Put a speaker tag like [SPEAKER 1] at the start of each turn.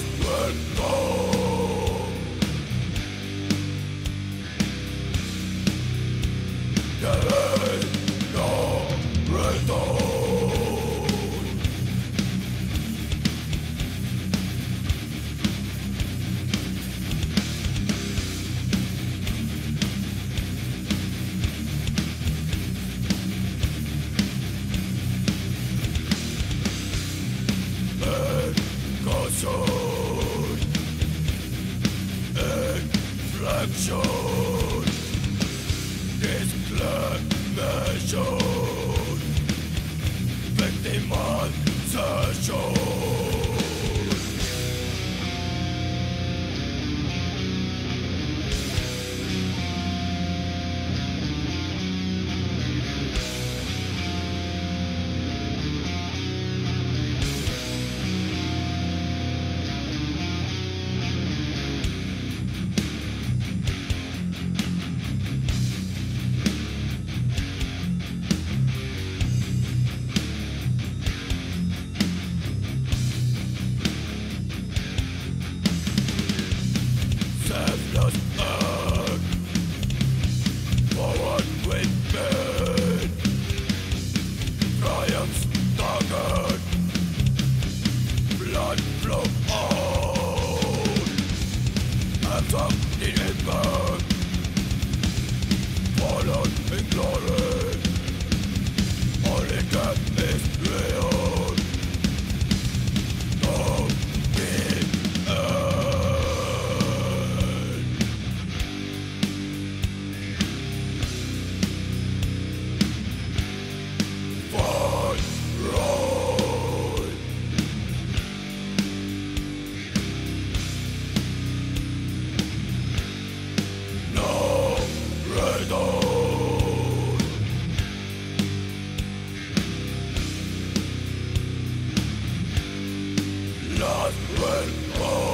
[SPEAKER 1] Just let go. future. Flow on. Oh, Attack has been.